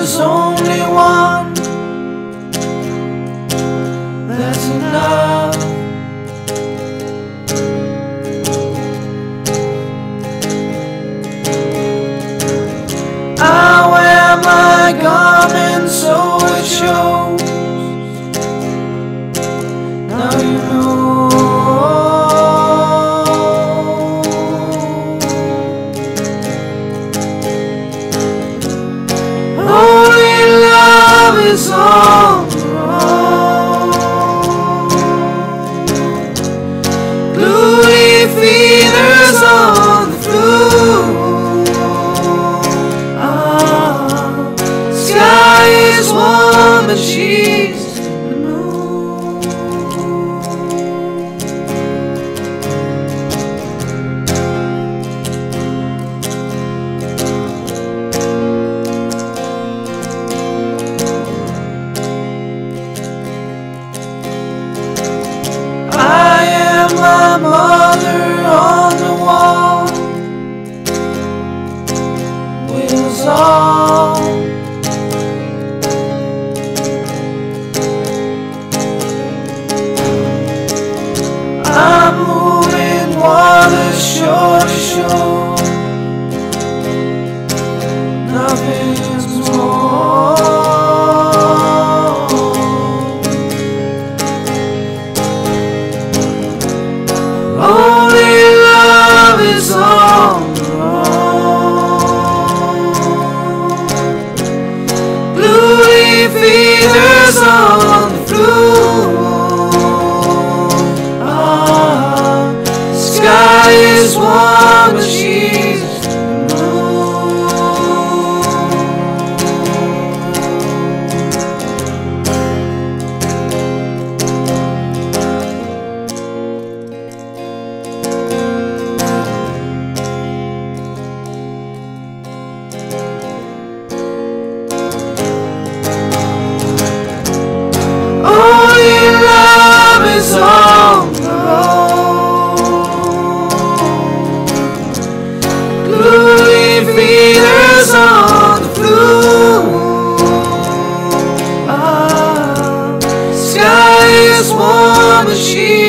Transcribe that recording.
there's only one that's enough. is all wrong. Gluey feeders on the floor. Ah, sky is warm and she mother on the wall Wheels on I'm moving water shore to shore she